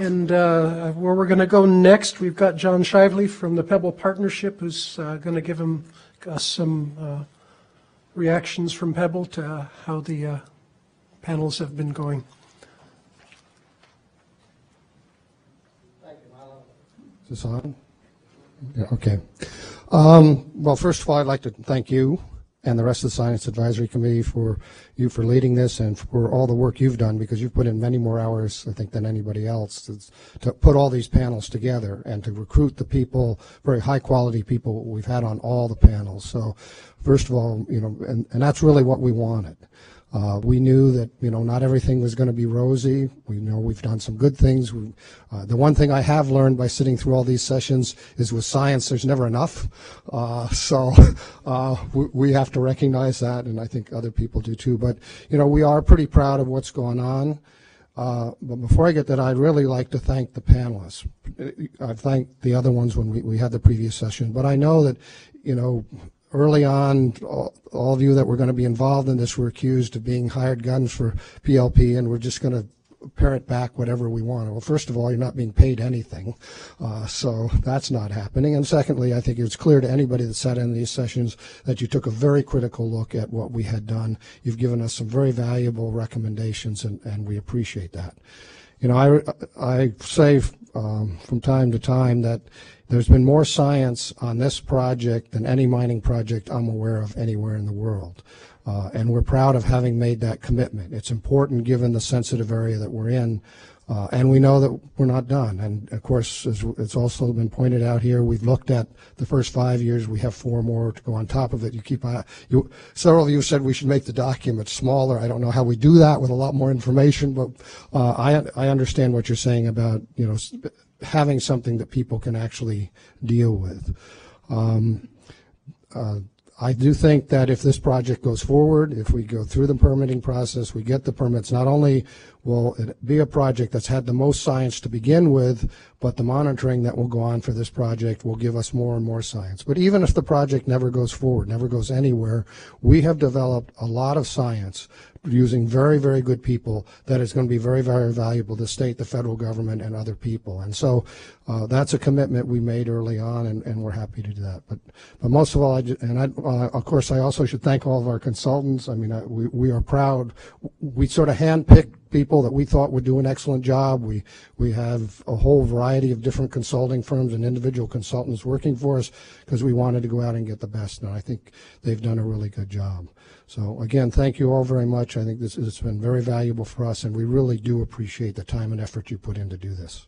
And uh, where we're going to go next, we've got John Shively from the Pebble Partnership, who's going to give him, us some uh, reactions from Pebble to uh, how the uh, panels have been going. Is this on? Yeah, okay. Um, Well, first of all, I'd like to thank you and the rest of the Science Advisory Committee for you for leading this and for all the work you've done, because you've put in many more hours, I think, than anybody else to- to put all these panels together and to recruit the people, very high-quality people we've had on all the panels. So first of all, you know, and and that's really what we wanted. Uh, we knew that you know not everything was going to be rosy. We know we've done some good things. We, uh, the one thing I have learned by sitting through all these sessions is with science, there's never enough. Uh, so uh, we, we have to recognize that, and I think other people do too. But you know we are pretty proud of what's going on. Uh, but before I get that, I'd really like to thank the panelists. I've thanked the other ones when we, we had the previous session, but I know that, you know, early on, all, all of you that were going to be involved in this were accused of being hired guns for PLP, and we're just going to parrot back whatever we want. Well, first of all, you're not being paid anything, uh, so that's not happening. And secondly, I think it's clear to anybody that sat in these sessions that you took a very critical look at what we had done. You've given us some very valuable recommendations, and, and we appreciate that. You know, I, I say um, from time to time that there's been more science on this project than any mining project I'm aware of anywhere in the world. Uh, and we're proud of having made that commitment. It's important given the sensitive area that we're in. Uh, and we know that we're not done. And of course, as it's also been pointed out here, we've looked at the first five years. We have four more to go on top of it. You keep uh, you, several of you said we should make the document smaller. I don't know how we do that with a lot more information, but uh, I I understand what you're saying about you know having something that people can actually deal with. Um, uh, I do think that if this project goes forward, if we go through the permitting process, we get the permits, not only will it be a project that's had the most science to begin with, but the monitoring that will go on for this project will give us more and more science. But even if the project never goes forward, never goes anywhere, we have developed a lot of science using very, very good people that is going to be very, very valuable to the state, the federal government, and other people. And so uh, that's a commitment we made early on, and, and we're happy to do that. But, but most of all, I, and I, uh, of course, I also should thank all of our consultants. I mean, I, we, we are proud. We sort of handpicked people that we thought would do an excellent job. We we have a whole variety of different consulting firms and individual consultants working for us because we wanted to go out and get the best, and I think they've done a really good job. So again, thank you all very much. I think this has been very valuable for us, and we really do appreciate the time and effort you put in to do this.